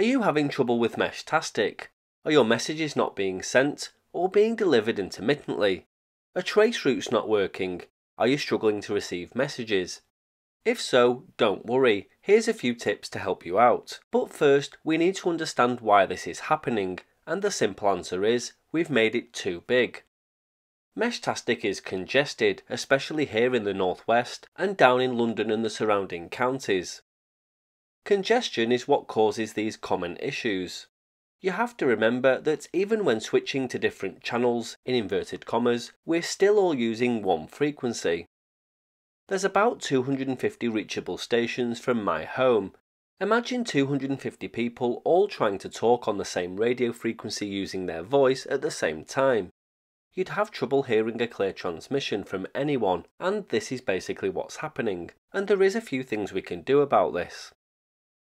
Are you having trouble with Meshtastic? Are your messages not being sent or being delivered intermittently? Are trace routes not working? Are you struggling to receive messages? If so, don't worry, here's a few tips to help you out. But first, we need to understand why this is happening, and the simple answer is, we've made it too big. Meshtastic is congested, especially here in the northwest and down in London and the surrounding counties. Congestion is what causes these common issues. You have to remember that even when switching to different channels, in inverted commas, we're still all using one frequency. There's about 250 reachable stations from my home. Imagine 250 people all trying to talk on the same radio frequency using their voice at the same time. You'd have trouble hearing a clear transmission from anyone, and this is basically what's happening, and there is a few things we can do about this.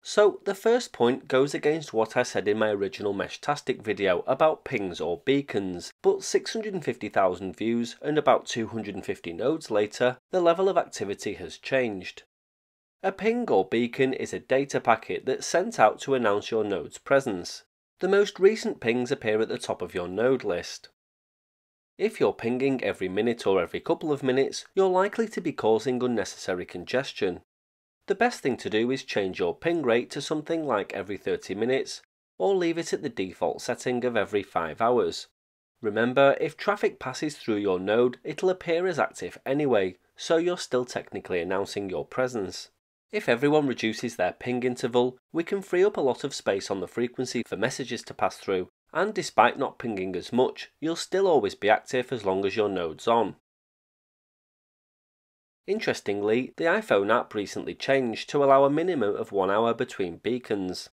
So the first point goes against what I said in my original Meshtastic video about pings or beacons, but 650,000 views and about 250 nodes later, the level of activity has changed. A ping or beacon is a data packet that's sent out to announce your node's presence. The most recent pings appear at the top of your node list. If you're pinging every minute or every couple of minutes, you're likely to be causing unnecessary congestion. The best thing to do is change your ping rate to something like every 30 minutes, or leave it at the default setting of every 5 hours. Remember, if traffic passes through your node, it'll appear as active anyway, so you're still technically announcing your presence. If everyone reduces their ping interval, we can free up a lot of space on the frequency for messages to pass through, and despite not pinging as much, you'll still always be active as long as your node's on. Interestingly, the iPhone app recently changed to allow a minimum of one hour between beacons.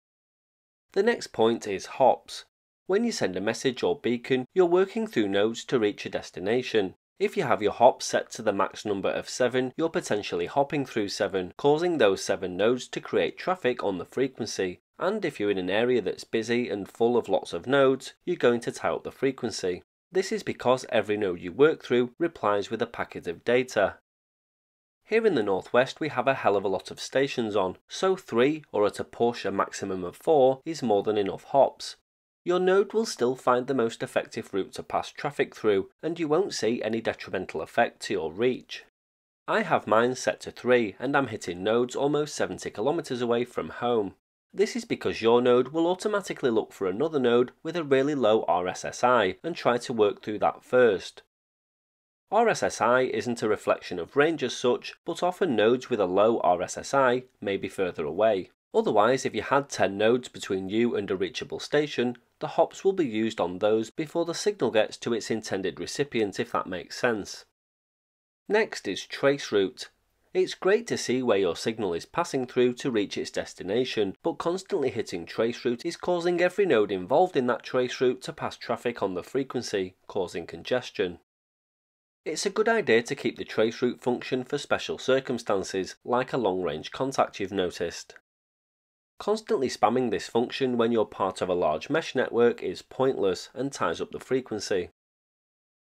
The next point is hops. When you send a message or beacon, you're working through nodes to reach a destination. If you have your hops set to the max number of 7, you're potentially hopping through 7, causing those 7 nodes to create traffic on the frequency. And if you're in an area that's busy and full of lots of nodes, you're going to tie up the frequency. This is because every node you work through replies with a packet of data, here in the northwest we have a hell of a lot of stations on, so 3 or at a push a maximum of 4 is more than enough hops. Your node will still find the most effective route to pass traffic through and you won't see any detrimental effect to your reach. I have mine set to 3 and I'm hitting nodes almost 70 kilometers away from home. This is because your node will automatically look for another node with a really low RSSI and try to work through that first. RSSI isn't a reflection of range as such, but often nodes with a low RSSI may be further away. Otherwise, if you had 10 nodes between you and a reachable station, the hops will be used on those before the signal gets to its intended recipient if that makes sense. Next is trace route. It's great to see where your signal is passing through to reach its destination, but constantly hitting trace route is causing every node involved in that trace route to pass traffic on the frequency, causing congestion. It's a good idea to keep the traceroute function for special circumstances, like a long-range contact you've noticed. Constantly spamming this function when you're part of a large mesh network is pointless and ties up the frequency.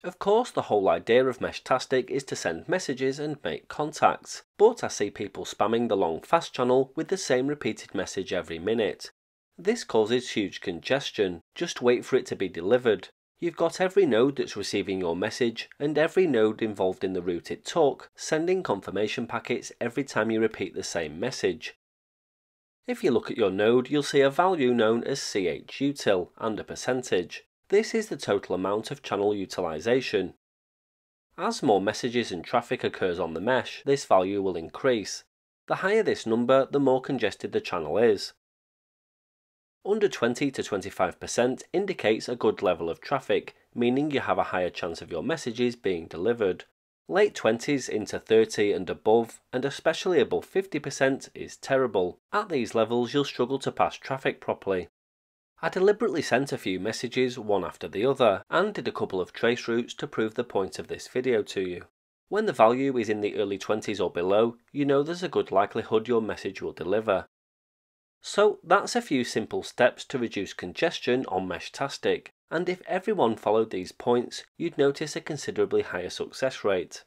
Of course, the whole idea of Meshtastic is to send messages and make contacts, but I see people spamming the long fast channel with the same repeated message every minute. This causes huge congestion, just wait for it to be delivered, You've got every node that's receiving your message and every node involved in the route it took, sending confirmation packets every time you repeat the same message. If you look at your node, you'll see a value known as chutil and a percentage. This is the total amount of channel utilization. As more messages and traffic occurs on the mesh, this value will increase. The higher this number, the more congested the channel is. Under 20 to 25% indicates a good level of traffic, meaning you have a higher chance of your messages being delivered. Late 20s into 30 and above, and especially above 50%, is terrible. At these levels, you'll struggle to pass traffic properly. I deliberately sent a few messages one after the other, and did a couple of trace routes to prove the point of this video to you. When the value is in the early 20s or below, you know there's a good likelihood your message will deliver. So that's a few simple steps to reduce congestion on Meshtastic, and if everyone followed these points, you'd notice a considerably higher success rate.